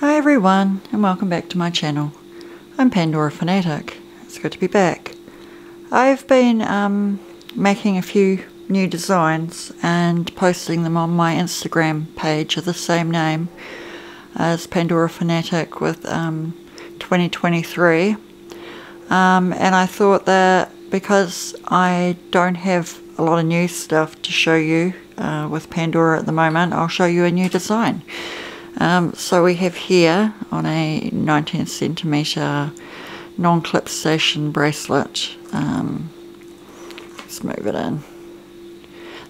Hi everyone and welcome back to my channel. I'm Pandora Fanatic. It's good to be back. I've been um, making a few new designs and posting them on my Instagram page of the same name as Pandora Fanatic with um, 2023 um, and I thought that because I don't have a lot of new stuff to show you uh, with Pandora at the moment I'll show you a new design. Um, so we have here on a 19 centimeter non-clip station bracelet. Um, let's move it in.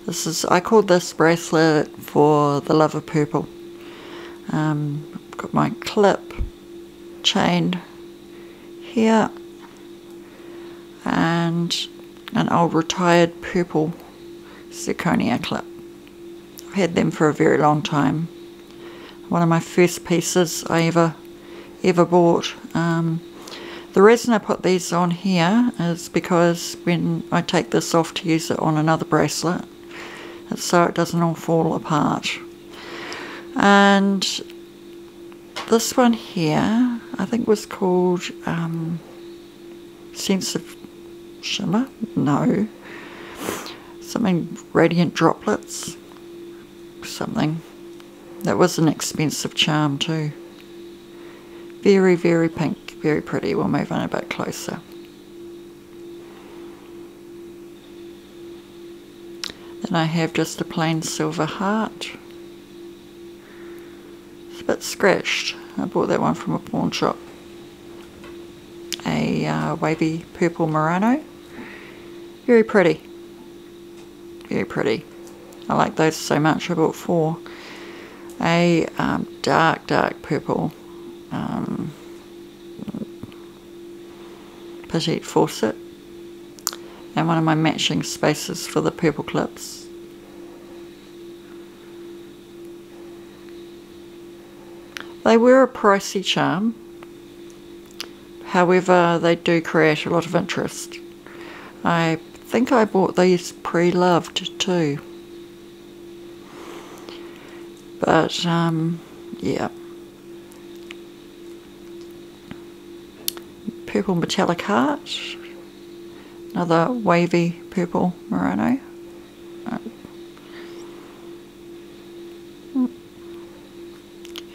This is I called this bracelet for the love of purple. Um, I've got my clip chain here and an old retired purple zirconia clip. I've had them for a very long time one of my first pieces I ever ever bought. Um, the reason I put these on here is because when I take this off to use it on another bracelet, so it doesn't all fall apart. And this one here, I think was called um, Sense of Shimmer? No. Something Radiant Droplets. Something. That was an expensive charm too. Very, very pink, very pretty. We'll move on a bit closer. Then I have just a plain silver heart. It's a bit scratched. I bought that one from a pawn shop. A uh, wavy purple Murano. Very pretty. Very pretty. I like those so much. I bought four a um, dark, dark purple um, petite facet and one of my matching spaces for the purple clips. They were a pricey charm, however they do create a lot of interest. I think I bought these pre-loved too. But, um, yeah. Purple metallic heart. Another wavy purple Murano. Uh,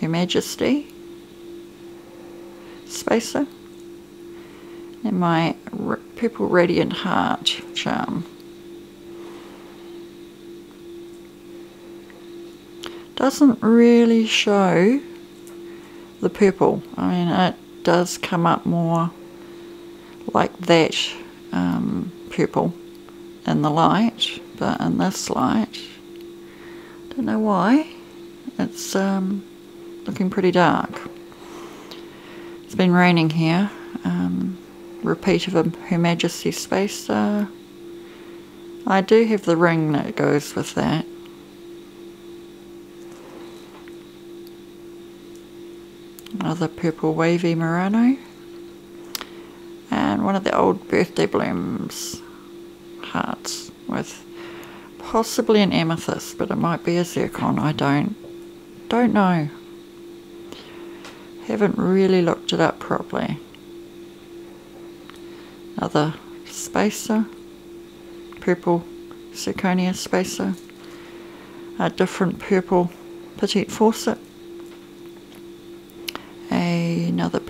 Her Majesty. Spacer. And my purple radiant heart charm. Doesn't really show the purple. I mean, it does come up more like that um, purple in the light, but in this light, don't know why, it's um, looking pretty dark. It's been raining here. Um, repeat of Her Majesty's space. Uh, I do have the ring that goes with that. Another purple wavy Murano. And one of the old birthday blooms hearts with possibly an amethyst but it might be a zircon. I don't don't know. Haven't really looked it up properly. Another spacer purple zirconia spacer. A different purple petite facet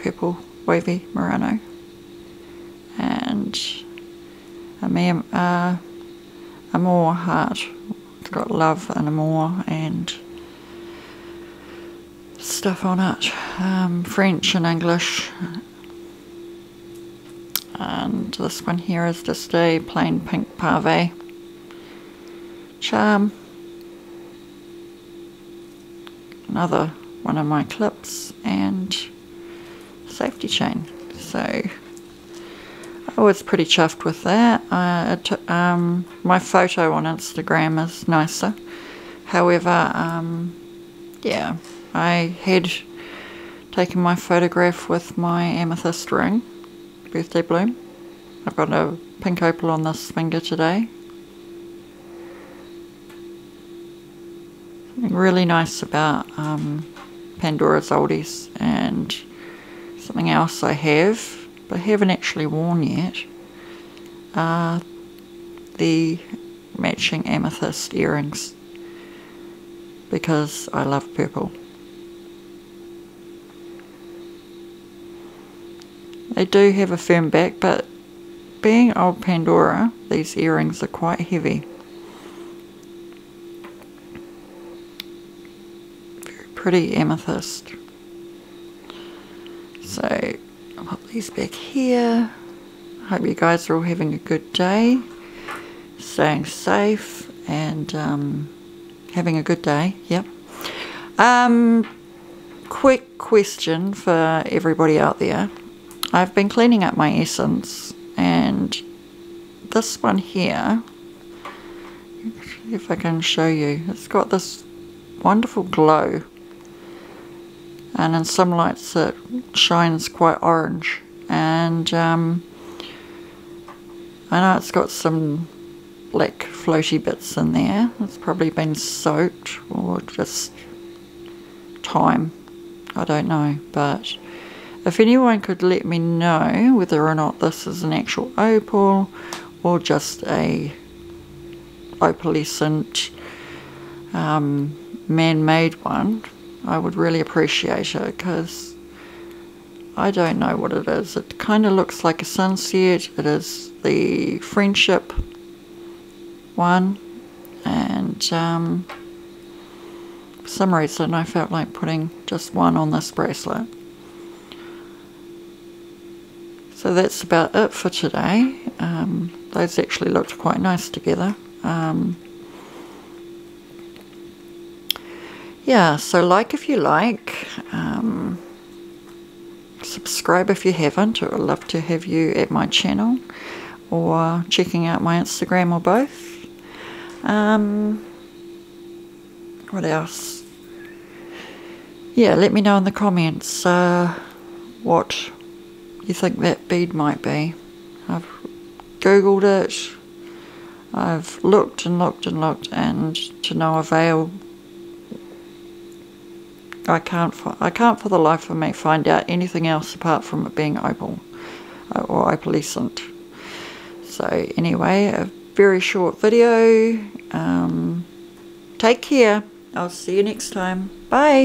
purple wavy Murano and a, Mem uh, Amour heart. It's got love and a more and stuff on it. Um, French and English. And this one here is just a plain pink pave charm. Another one of my clips and safety chain. So I was pretty chuffed with that. Uh, um, my photo on Instagram is nicer. However, um, yeah, I had taken my photograph with my amethyst ring, birthday bloom. I've got a pink opal on this finger today. Something really nice about um, Pandora's Oldies and something else I have, but I haven't actually worn yet, are the matching amethyst earrings because I love purple. They do have a firm back, but being old Pandora, these earrings are quite heavy. Very pretty amethyst. So, I'll put these back here. Hope you guys are all having a good day, staying safe, and um, having a good day. Yep. Um, quick question for everybody out there. I've been cleaning up my essence and this one here if I can show you it's got this wonderful glow and in some lights it shines quite orange. And um, I know it's got some black floaty bits in there. It's probably been soaked or just time. I don't know. But if anyone could let me know whether or not this is an actual opal or just a opalescent um, man-made one, I would really appreciate it because I don't know what it is. It kind of looks like a sunset. It is the friendship one and um, for some reason I felt like putting just one on this bracelet. So that's about it for today. Um, those actually looked quite nice together. Um, yeah, so like if you like, um, subscribe if you haven't. I would love to have you at my channel or checking out my Instagram or both. Um, what else? Yeah, let me know in the comments uh, what you think that bead might be. I've googled it, I've looked and looked and looked and to no avail. I can't, I can't for the life of me find out anything else apart from it being opal uh, or opalescent. So anyway, a very short video. Um, take care. I'll see you next time. Bye.